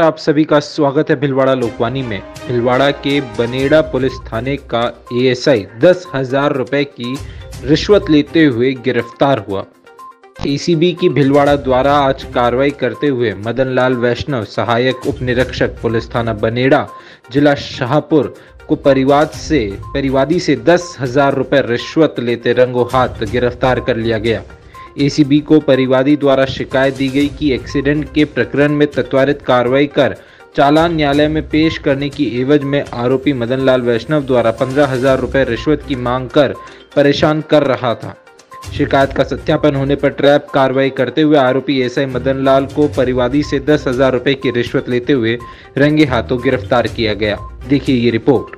आप सभी का स्वागत है भिलवाड़ा लोकवानी में। भिलवाड़ा के बनेड़ा पुलिस थाने का एएसआई दस हज़ार रुपए की रिश्वत लेते हुए गिरफ़्तार हुआ। एसीबी की भिलवाड़ा द्वारा आज कार्रवाई करते हुए मदन लाल वैष्णव, सहायक उप निरीक्षक पुलिस थाना बनेड़ा, जिला शाहपुर को परिवाद से, परिवादी से दस हज़ार रुपए रिश्वत लेते रंगो हाथ गिरफ़्तार कर लिया गया। एसीबी को परिवादी द्वारा शिकायत दी गई कि एक्सीडेंट के प्रकरण में तत्वारित कार्रवाई कर चालान न्यायालय में पेश करने की एवज में आरोपी मदन लाल वैष्णव द्वारा पंद्रह हज़ार रुपये रिश्वत की मांग कर परेशान कर रहा था। शिकायत का सत्यापन होने पर ट्रैप कार्रवाई करते हुए आरोपी एसआई मदन लाल को परिवादी से दस हज़ार रुपये की रिश्वत लेते हुए रंगे हाथों गिरफ़्तार किया गया। देखिए ये रिपोर्ट।